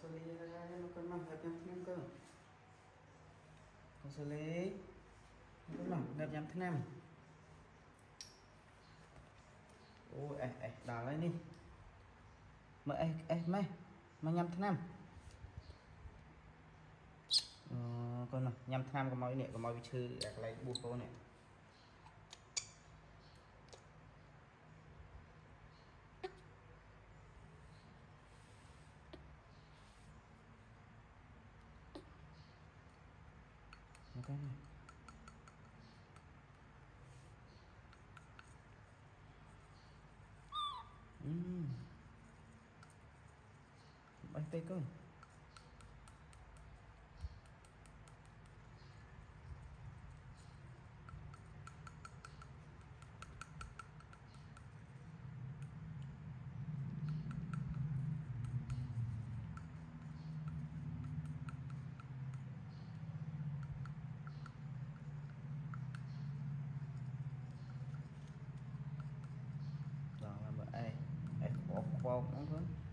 សូលីមកកូនមកញ៉ាំថ្នាំកូនកូនសូលីកូនមកញ៉ាំថ្នាំអូអេសអេសដល់ហើយនេះមើលអេសអេសម៉េះមកញ៉ាំថ្នាំអឺកូនញ៉ាំថ្នាំកុំឲ្យនេះកុំឲ្យវាឈឺអាកន្លែងបួសកូននេះ cái này uhm. bánh tay cơ Okay.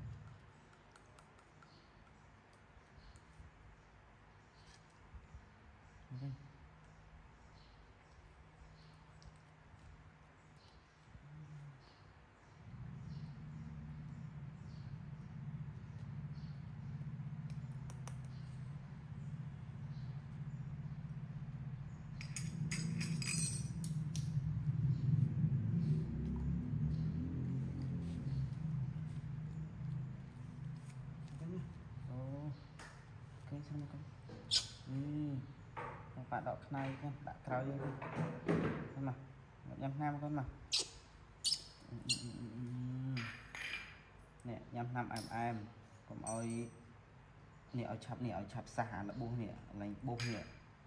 Các bạn đọc này con, đã cao lên con. Con mà. Nhắm nam con mà. Ừ, ừ, ừ, ừ, ừ. Nè, nhắm nam em em. Còn ơi នេះឲ្យឆាប់នេះឲ្យឆាប់សះអាលបួសនេះឡើងបួសនេះ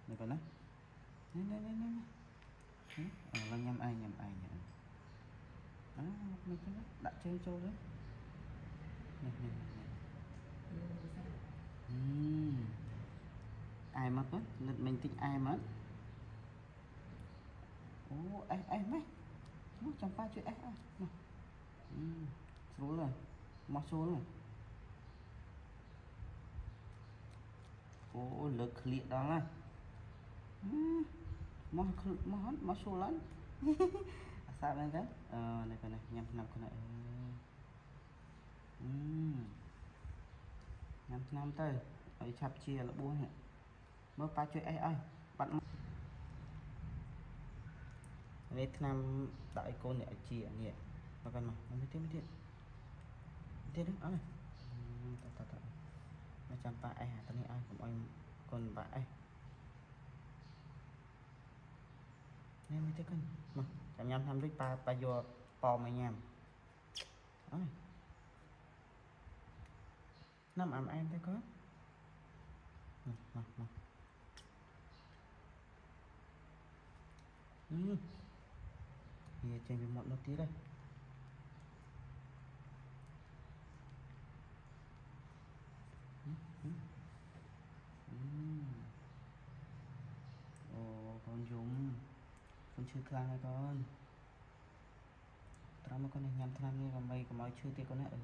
នេះកូនណានេះនេះនេះនេះអឺឡើងញ៉ាំឯងញ៉ាំឯងញ៉ាំអើនេះកូនណាដាក់ជើងចូលទៅនេះនេះនេះ ai mất á lịch mình thích ai mất ô ai ai mấy nó chẳng phải chuyện ai ai nè Ừm, số rồi mất số rồi ô lực liệt đó là Ừm, mất mất mất số lắm sao đây cái ờ này cái này nhầm nằm cái này Ừm. ញ៉ាំឆ្នាំទៅឲ្យឆាប់ជារបួសនេះ មើលប៉ាជួយអេសឲ្យបាត់មកនេះឆ្នាំដាក់ឲ្យកូននេះឲ្យជានេះមកកាន់មកមកទៀតមកទៀតទៀតអើតតតមកចាំប៉ាអេសអាទៅនេះឲ្យកុំឲ្យកូនប៉ាអេសនេះមកទៀតកូនមកចាំញ៉ាំឆ្នាំដូចប៉ាប៉ាយកប៉មកញ៉ាំអើយ năm ẩm em thấy có Nè, nè, nè. Ừ. Thì trên bị một nó tí đây Ừ, ừ. Ừ. Ồ, con dùng con chưa khăn hay con Tao mà con này nhằm tham như còn mày có nói chưa thì con này ừ.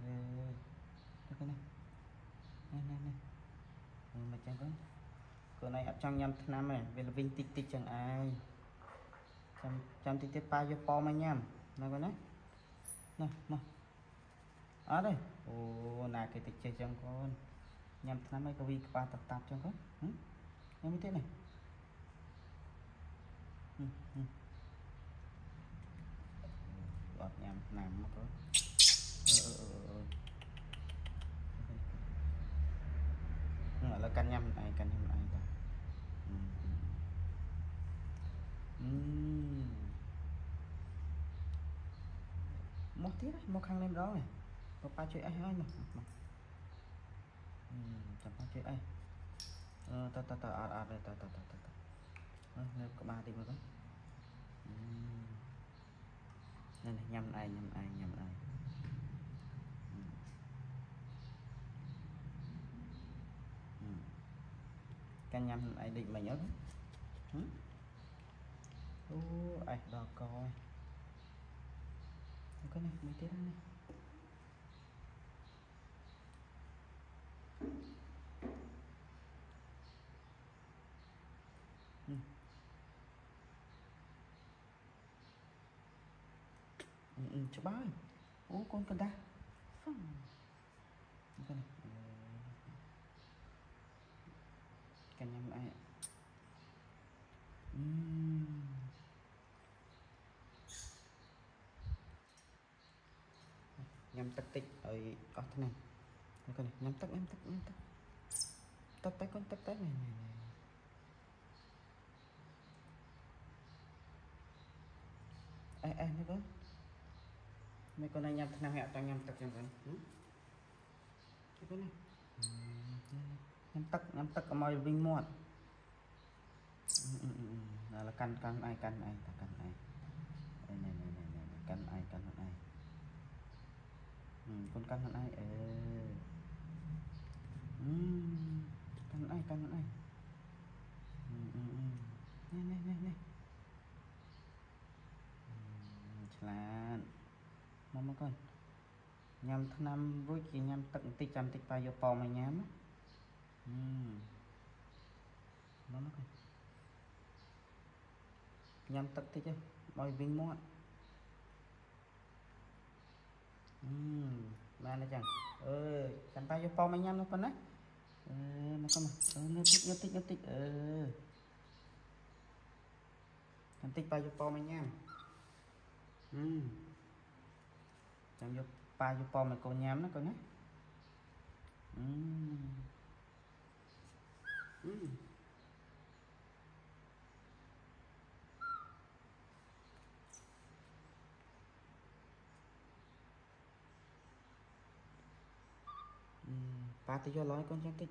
Đây con này នេះនេះនេះមិនចឹងទៅខ្លួនឯងអត់ចង់ញ៉ាំថ្នាំទេវាល្វីងតិចតិចចឹងឯង ចាំចាំតិចទៀតប៉ាយកប៉មកញ៉ាំណាកូនណាណាមកអត់ទេអូណាគេតិចចេះចឹងកូនញ៉ាំថ្នាំឯងក៏វីក្បាលតាប់តាប់ចឹងកូនញ៉ាំទៀតនេះអត់ញ៉ាំថ្នាំមកកូនអឺអឺអឺ gọi là căn nhâm này căn nhâm này ta một tí đấy một khăn lên đó này có ba chuyện ai hai mà chẳng ba chuyện ai ờ ta ta ta à à đây ta ta ta ta ta ờ có ba tí mà đó đây này nhâm này nhâm này nhâm này căn nhâm ai định mà nhớ ô ai đò coi cái này mấy tiếng này អឺអឺច្បាស់ហើយ một cái này mình tiếp này. Ừ. Ừ, ừ, cho bay ô con cần đa cần cái này. Ừ. Cái nhầm ai uhm. ញ៉ាំទឹកតិចឲ្យអស់ថ្នាំកូនញ៉ាំទឹកញ៉ាំទឹកញ៉ាំទឹកទឹកទៅកូនទឹកទៅនេះនេះនេះអេអេនេះកូននេះកូនញ៉ាំថ្នាំឲ្យអត់តញ៉ាំទឹកចឹងកូនហឹមនេះកូននេះញ៉ាំទឹកញ៉ាំទឹកកុំឲ្យវិញមាត់អឺអឺអឺដល់កាន់កាន់ឯងកាន់ឯងតាកាន់ឯងនេះនេះនេះនេះកាន់ឯងកាន់ឯង ừ, con căn hẳn ai ờ ừ, căn hẳn ai căn hẳn ai ừ, ừ, ừ. nè nè nè nè ừ, chán mama con nhằm tháng năm với chị nhằm tận tích trăm tích bao giờ bò mà nhám á ừ. mama con nhằm tận tích chứ bao vinh mua អឺ បានទេចឹងអើយចាំប៉ាយកប៉ោមកញ៉ាំនោះប៉ុណ្ណាអឺមកកុំអឺនៅតិចនៅតិចនៅតិចអឺចាំតិចប៉ាយកប៉ោមកញ៉ាំអឺចាំយកប៉ាយកប៉ោមកកូនញ៉ាំណាកូនណាអឺអឺ ba tí cho lói con chắc tích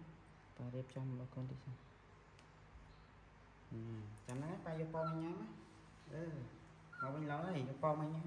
ba đẹp trong bà con tích xem ừ, chẳng nói ba vô po mày nhắm á ừ, mà bên lói thì vô po mày nhắm